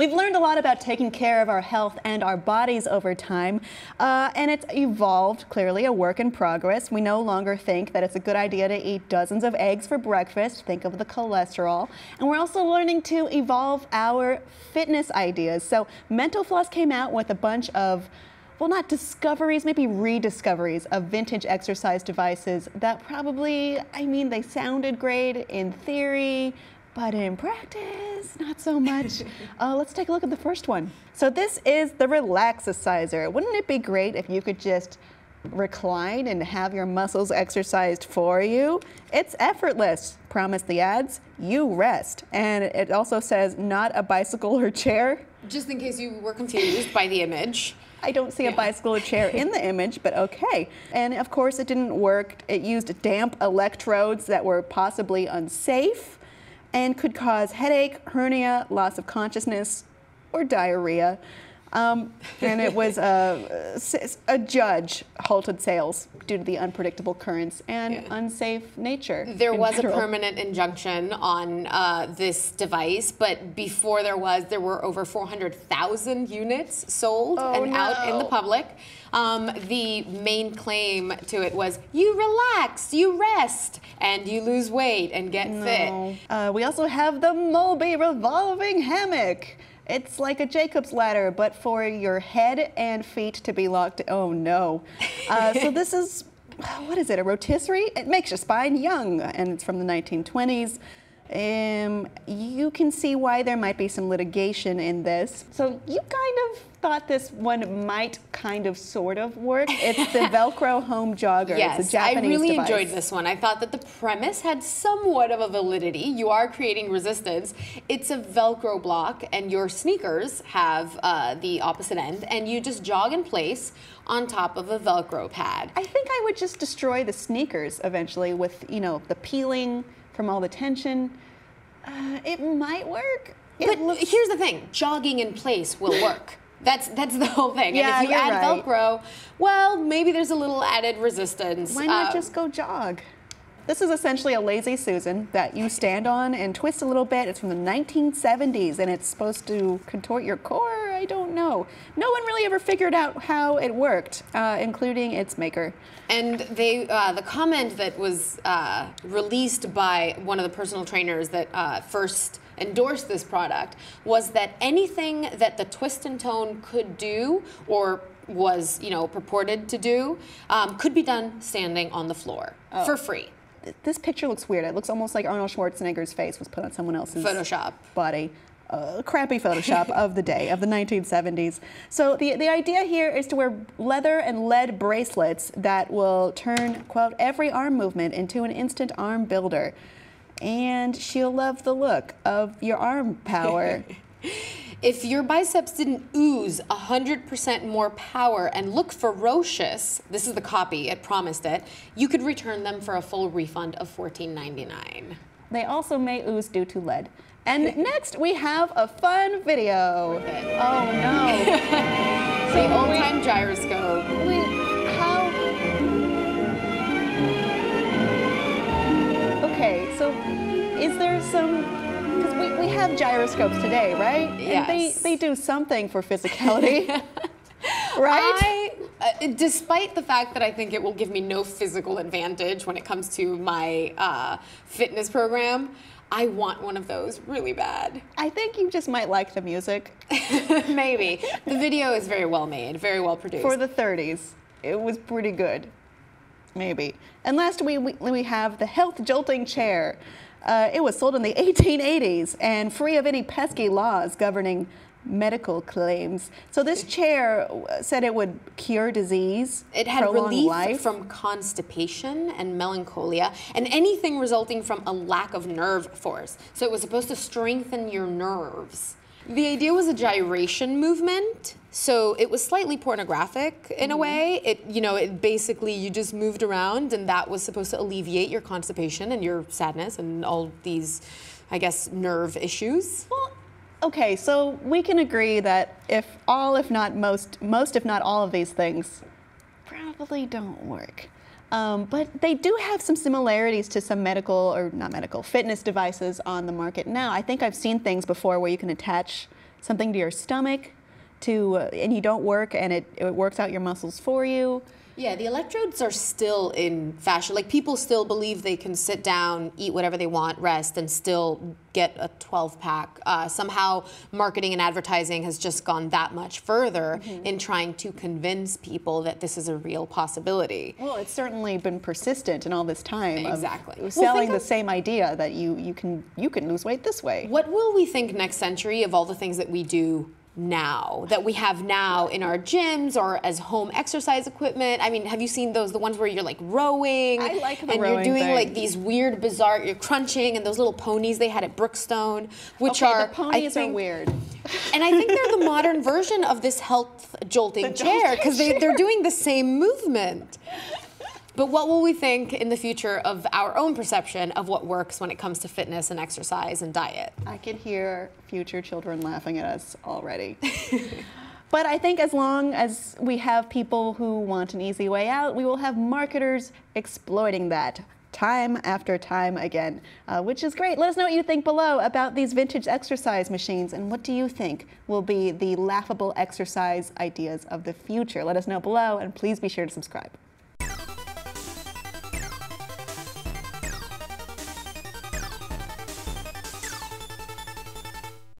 We've learned a lot about taking care of our health and our bodies over time, uh, and it's evolved, clearly a work in progress. We no longer think that it's a good idea to eat dozens of eggs for breakfast, think of the cholesterol, and we're also learning to evolve our fitness ideas. So Mental Floss came out with a bunch of well, not discoveries, maybe rediscoveries of vintage exercise devices that probably, I mean, they sounded great in theory, but in practice, not so much. uh, let's take a look at the first one. So this is the Relax-A-Cizor. Wouldn't it be great if you could just recline and have your muscles exercised for you? It's effortless. Promise the ads, you rest. And it also says not a bicycle or chair. Just in case you were confused by the image. I don't see yeah. a bicycle or chair in the image, but okay. And of course, it didn't work. It used damp electrodes that were possibly unsafe and could cause headache, hernia, loss of consciousness, or diarrhea. Um, and it was a, a, judge halted sales due to the unpredictable currents and yeah. unsafe nature. There was a permanent injunction on uh, this device, but before there was, there were over 400,000 units sold oh, and no. out in the public. Um, the main claim to it was you relax, you rest, and you lose weight and get no. fit. Uh, we also have the Molby revolving hammock. It's like a Jacob's ladder, but for your head and feet to be locked. Oh no. Uh, so this is, what is it, a rotisserie? It makes your spine young, and it's from the 1920s. Um, you can see why there might be some litigation in this. So you kind of thought this one might kind of sort of work. It's the Velcro home jogger. Yes, I really device. enjoyed this one. I thought that the premise had somewhat of a validity. You are creating resistance. It's a Velcro block, and your sneakers have uh, the opposite end, and you just jog in place on top of a Velcro pad. I think I would just destroy the sneakers eventually with, you know, the peeling from all the tension. Uh, it might work. It but here's the thing: jogging in place will work. That's that's the whole thing. Yeah, and if you add right. Velcro, well, maybe there's a little added resistance. Why not uh, just go jog? This is essentially a lazy Susan that you stand on and twist a little bit. It's from the 1970s and it's supposed to contort your core. I don't know. No one really ever figured out how it worked, uh, including its maker. And they, uh, the comment that was uh, released by one of the personal trainers that uh, first endorsed this product was that anything that the twist and tone could do or was you know purported to do um, could be done standing on the floor oh. for free this picture looks weird. It looks almost like Arnold Schwarzenegger's face was put on someone else's Photoshop body. Uh, crappy Photoshop of the day, of the 1970s. So the, the idea here is to wear leather and lead bracelets that will turn, quote, every arm movement into an instant arm builder. And she'll love the look of your arm power. If your biceps didn't ooze 100% more power and look ferocious, this is the copy, it promised it, you could return them for a full refund of $14.99. They also may ooze due to lead. And next we have a fun video. Oh no. the old time gyroscope. Some we, we have gyroscopes today, right? Yes. And they, they do something for physicality. right? I, uh, despite the fact that I think it will give me no physical advantage when it comes to my uh, fitness program, I want one of those really bad. I think you just might like the music. Maybe. The video is very well made, very well produced. For the 30s, it was pretty good. Maybe. And last we, we, we have the health jolting chair. Uh, it was sold in the 1880s and free of any pesky laws governing medical claims. So this chair said it would cure disease. It had relief life. from constipation and melancholia and anything resulting from a lack of nerve force. So it was supposed to strengthen your nerves. The idea was a gyration movement, so it was slightly pornographic in mm-hmm. a way. It, you know, it basically you just moved around, and that was supposed to alleviate your constipation and your sadness and all these, I guess, nerve issues. Well, okay, so we can agree that if all, if not most, most if not all of these things, probably don't work. Um, but they do have some similarities to some medical, or not medical, fitness devices on the market now. I think I've seen things before where you can attach something to your stomach to, uh, and you don't work and it, it works out your muscles for you. Yeah, the electrodes are still in fashion. Like people still believe they can sit down, eat whatever they want, rest, and still get a 12 pack. Uh, somehow, marketing and advertising has just gone that much further mm-hmm. in trying to convince people that this is a real possibility. Well, it's certainly been persistent in all this time. Exactly. selling well, the same idea that you you can you can lose weight this way. What will we think next century of all the things that we do now that we have now in our gyms or as home exercise equipment. I mean, have you seen those the ones where you're like rowing? I like the and rowing you're doing thing. like these weird bizarre you're crunching and those little ponies they had at Brookstone, which okay, are the ponies think, are weird. And I think they're the modern version of this health jolting chair because they, they're doing the same movement. But what will we think in the future of our own perception of what works when it comes to fitness and exercise and diet? I can hear future children laughing at us already. but I think as long as we have people who want an easy way out, we will have marketers exploiting that time after time again, uh, which is great. Let us know what you think below about these vintage exercise machines and what do you think will be the laughable exercise ideas of the future. Let us know below and please be sure to subscribe.